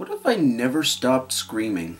What if I never stopped screaming?